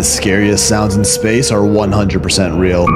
the scariest sounds in space are 100% real.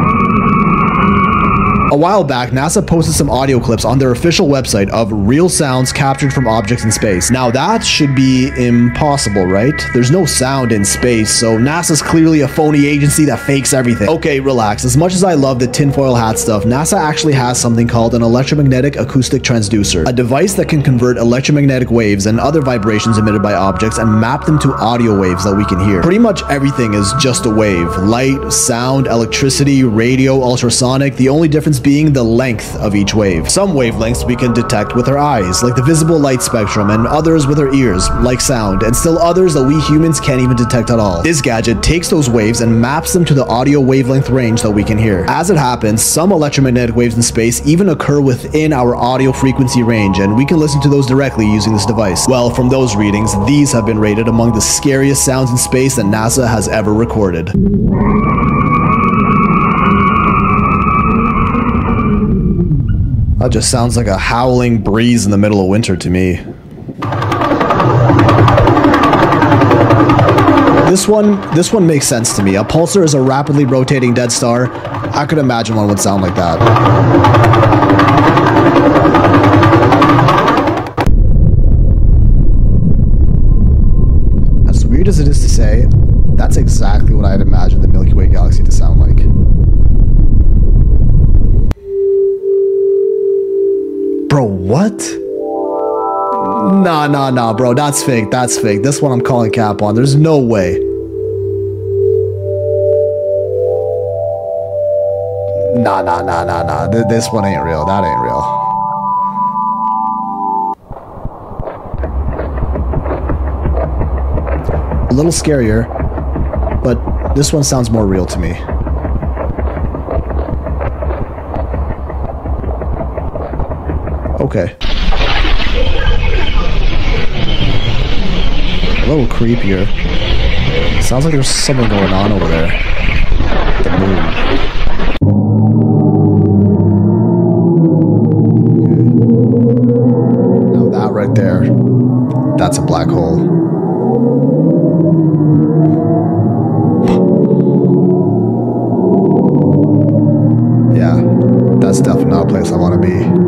A while back, NASA posted some audio clips on their official website of real sounds captured from objects in space. Now, that should be impossible, right? There's no sound in space, so NASA's clearly a phony agency that fakes everything. Okay, relax. As much as I love the tinfoil hat stuff, NASA actually has something called an electromagnetic acoustic transducer, a device that can convert electromagnetic waves and other vibrations emitted by objects and map them to audio waves that we can hear. Pretty much everything is just a wave light, sound, electricity, radio, ultrasonic. The only difference being the length of each wave. Some wavelengths we can detect with our eyes, like the visible light spectrum, and others with our ears, like sound, and still others that we humans can't even detect at all. This gadget takes those waves and maps them to the audio wavelength range that we can hear. As it happens, some electromagnetic waves in space even occur within our audio frequency range, and we can listen to those directly using this device. Well, from those readings, these have been rated among the scariest sounds in space that NASA has ever recorded. That just sounds like a howling breeze in the middle of winter to me. This one, this one makes sense to me. A pulsar is a rapidly rotating dead star. I could imagine one would sound like that. As weird as it is to say, that's exactly what I'd imagine the Milky Way galaxy to sound like. What? Nah, nah, nah, bro. That's fake. That's fake. This one I'm calling cap on. There's no way. Nah, nah, nah, nah, nah. Th- This one ain't real. That ain't real. A little scarier, but this one sounds more real to me. Okay. A little creepier. Sounds like there's something going on over there. The moon. Now that right there, that's a black hole. Yeah, that's definitely not a place I want to be.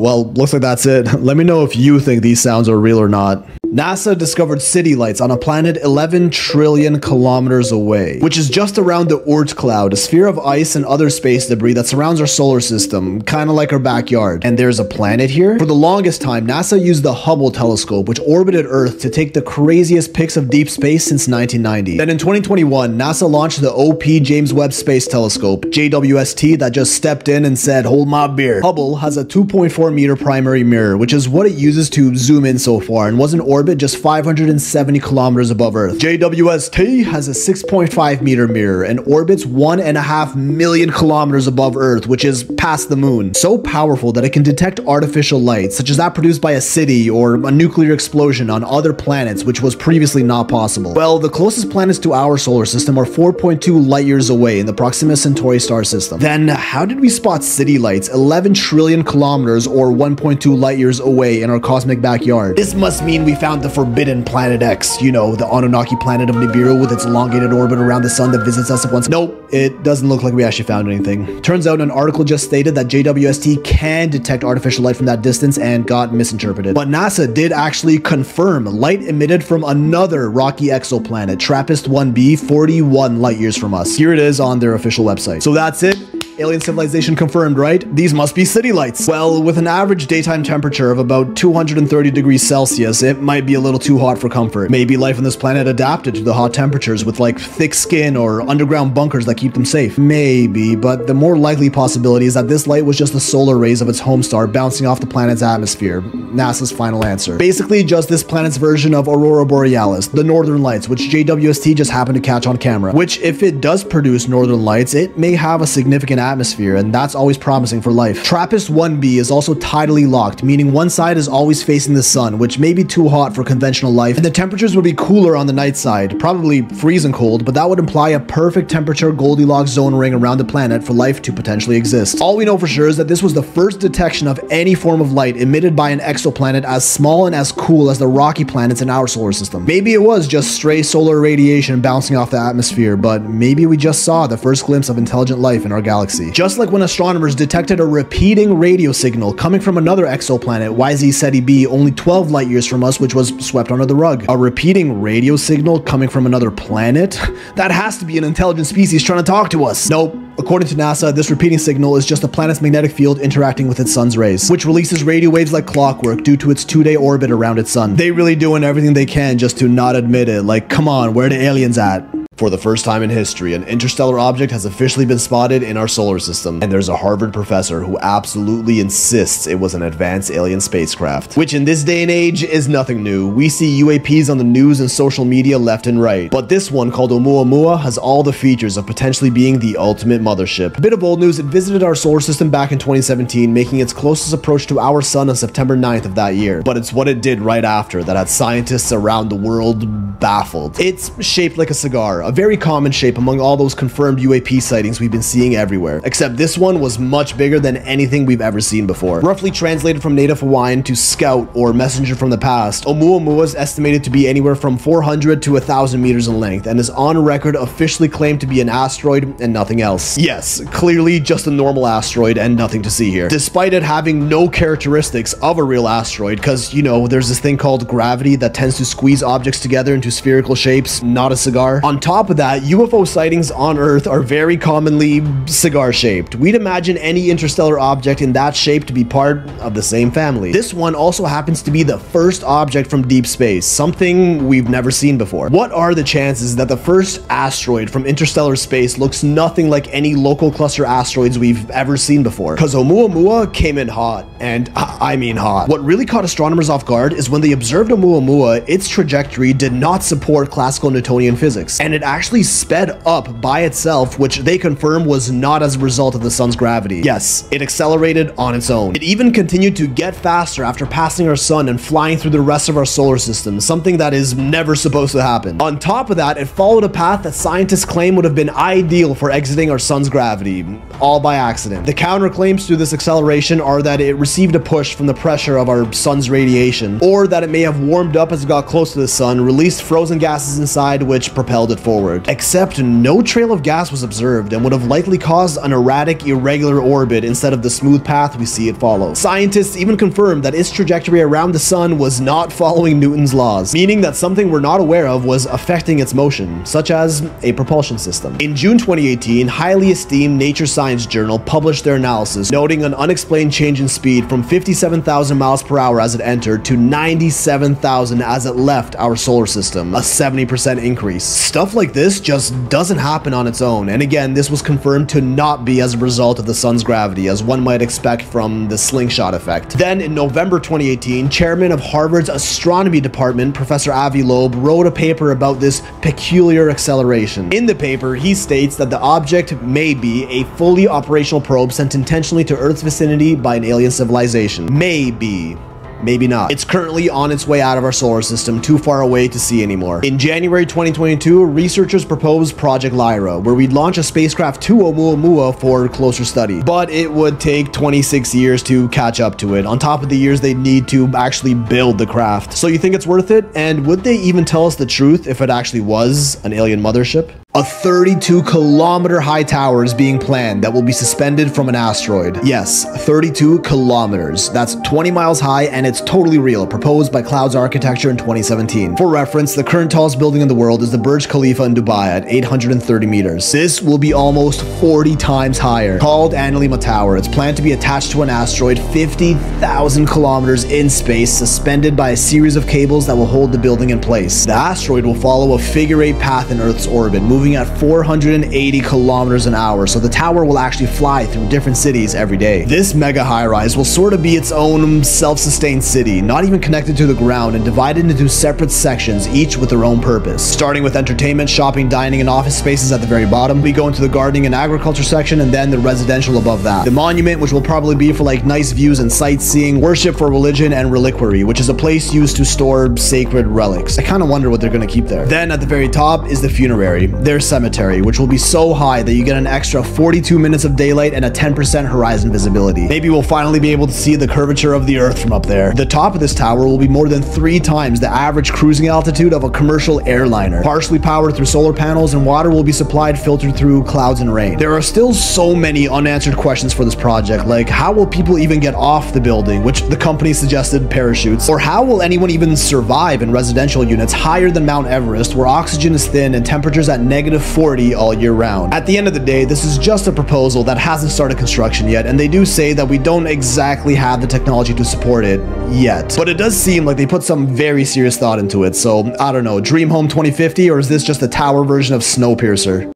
Well, looks like that's it. Let me know if you think these sounds are real or not. NASA discovered city lights on a planet 11 trillion kilometers away, which is just around the Oort cloud, a sphere of ice and other space debris that surrounds our solar system, kind of like our backyard. And there's a planet here? For the longest time, NASA used the Hubble telescope, which orbited Earth, to take the craziest pics of deep space since 1990. Then in 2021, NASA launched the OP James Webb Space Telescope, JWST, that just stepped in and said, Hold my beer. Hubble has a 2.4 meter primary mirror, which is what it uses to zoom in so far, and wasn't in orbit just 570 kilometers above Earth. JWST has a 6.5 meter mirror and orbits 1.5 million kilometers above Earth, which is past the moon. So powerful that it can detect artificial light, such as that produced by a city or a nuclear explosion on other planets, which was previously not possible. Well, the closest planets to our solar system are 4.2 light years away in the Proxima Centauri star system. Then, how did we spot city lights 11 trillion kilometers or 1.2 light years away in our cosmic backyard? This must mean we found the forbidden planet X, you know, the Anunnaki planet of Nibiru with its elongated orbit around the sun that visits us once. Nope, it doesn't look like we actually found anything. Turns out an article just stated that JWST can detect artificial light from that distance and got misinterpreted. But NASA did actually confirm light emitted from another rocky exoplanet, TRAPPIST 1b, 41 light years from us. Here it is on their official website. So that's it. Alien civilization confirmed, right? These must be city lights. Well, with an average daytime temperature of about 230 degrees Celsius, it might be a little too hot for comfort. Maybe life on this planet adapted to the hot temperatures with like thick skin or underground bunkers that keep them safe. Maybe, but the more likely possibility is that this light was just the solar rays of its home star bouncing off the planet's atmosphere. NASA's final answer. Basically, just this planet's version of Aurora Borealis, the northern lights, which JWST just happened to catch on camera. Which, if it does produce northern lights, it may have a significant atmosphere, and that's always promising for life. TRAPPIST-1b is also tidally locked, meaning one side is always facing the sun, which may be too hot for conventional life, and the temperatures would be cooler on the night side, probably freezing cold, but that would imply a perfect temperature Goldilocks zone ring around the planet for life to potentially exist. All we know for sure is that this was the first detection of any form of light emitted by an exoplanet as small and as cool as the rocky planets in our solar system. Maybe it was just stray solar radiation bouncing off the atmosphere, but maybe we just saw the first glimpse of intelligent life in our galaxy. Just like when astronomers detected a repeating radio signal coming from another exoplanet, YZ Ceti b, only 12 light years from us, which was swept under the rug. A repeating radio signal coming from another planet? That has to be an intelligent species trying to talk to us. Nope. According to NASA, this repeating signal is just the planet's magnetic field interacting with its sun's rays, which releases radio waves like clockwork due to its two-day orbit around its sun. They really doing everything they can just to not admit it. Like, come on, where the aliens at? For the first time in history, an interstellar object has officially been spotted in our solar system, and there's a Harvard professor who absolutely insists it was an advanced alien spacecraft. Which in this day and age is nothing new. We see UAPs on the news and social media left and right. But this one, called Oumuamua, has all the features of potentially being the ultimate mothership. A bit of old news, it visited our solar system back in 2017, making its closest approach to our sun on September 9th of that year. But it's what it did right after that had scientists around the world baffled. It's shaped like a cigar, a very common shape among all those confirmed UAP sightings we've been seeing everywhere, except this one was much bigger than anything we've ever seen before. Roughly translated from native Hawaiian to scout or messenger from the past, Oumuamua is estimated to be anywhere from 400 to 1,000 meters in length and is on record officially claimed to be an asteroid and nothing else. Yes, clearly just a normal asteroid and nothing to see here. Despite it having no characteristics of a real asteroid, because, you know, there's this thing called gravity that tends to squeeze objects together into spherical shapes, not a cigar. On top of that, UFO sightings on Earth are very commonly cigar shaped. We'd imagine any interstellar object in that shape to be part of the same family. This one also happens to be the first object from deep space, something we've never seen before. What are the chances that the first asteroid from interstellar space looks nothing like any local cluster asteroids we've ever seen before? Because Oumuamua came in hot, and I mean hot. What really caught astronomers off guard is when they observed Oumuamua, its trajectory did not support classical Newtonian physics, and it actually sped up by itself, which they confirm was not as a result of the sun's gravity. Yes, it accelerated on its own. It even continued to get faster after passing our sun and flying through the rest of our solar system, something that is never supposed to happen. On top of that, it followed a path that scientists claim would have been ideal for exiting our sun's gravity, all by accident. The counterclaims to this acceleration are that it received a push from the pressure of our sun's radiation, or that it may have warmed up as it got close to the sun, released frozen gases inside, which propelled it forward. Forward, except no trail of gas was observed and would have likely caused an erratic, irregular orbit instead of the smooth path we see it follow. Scientists even confirmed that its trajectory around the sun was not following Newton's laws, meaning that something we're not aware of was affecting its motion, such as a propulsion system. In June 2018, highly esteemed Nature Science journal published their analysis, noting an unexplained change in speed from 57,000 miles per hour as it entered to 97,000 as it left our solar system, a 70% increase. Stuff like this just doesn't happen on its own, and again, this was confirmed to not be as a result of the sun's gravity, as one might expect from the slingshot effect. Then, in November 2018, chairman of Harvard's astronomy department, Professor Avi Loeb, wrote a paper about this peculiar acceleration. In the paper, he states that the object may be a fully operational probe sent intentionally to Earth's vicinity by an alien civilization. May be. Maybe not. It's currently on its way out of our solar system, too far away to see anymore. In January 2022, researchers proposed Project Lyra, where we'd launch a spacecraft to Oumuamua for closer study. But it would take 26 years to catch up to it, on top of the years they'd need to actually build the craft. So you think it's worth it? And would they even tell us the truth if it actually was an alien mothership? A 32 kilometer high tower is being planned that will be suspended from an asteroid. Yes, 32 kilometers. That's 20 miles high and it's totally real, proposed by Clouds Architecture in 2017. For reference, the current tallest building in the world is the Burj Khalifa in Dubai at 830 meters. This will be almost 40 times higher. Called Analemma Tower, it's planned to be attached to an asteroid 50,000 kilometers in space, suspended by a series of cables that will hold the building in place. The asteroid will follow a figure eight path in Earth's orbit, moving moving at 480 kilometers an hour, so the tower will actually fly through different cities every day. This mega high-rise will sort of be its own self-sustained city, not even connected to the ground and divided into separate sections, each with their own purpose. Starting with entertainment, shopping, dining, and office spaces at the very bottom, we go into the gardening and agriculture section and then the residential above that. The monument, which will probably be for like nice views and sightseeing, worship for religion, and reliquary, which is a place used to store sacred relics. I kind of wonder what they're going to keep there. Then at the very top is the funerary, their cemetery, which will be so high that you get an extra 42 minutes of daylight and a 10% horizon visibility. Maybe we'll finally be able to see the curvature of the earth from up there. The top of this tower will be more than three times the average cruising altitude of a commercial airliner. Partially powered through solar panels and water will be supplied filtered through clouds and rain. There are still so many unanswered questions for this project, like how will people even get off the building, which the company suggested parachutes, or how will anyone even survive in residential units higher than Mount Everest where oxygen is thin and temperatures at negative 40 all year round. At the end of the day, this is just a proposal that hasn't started construction yet, and they do say that we don't exactly have the technology to support it yet. But it does seem like they put some very serious thought into it, so I don't know, Dream Home 2050 or is this just a tower version of Snowpiercer?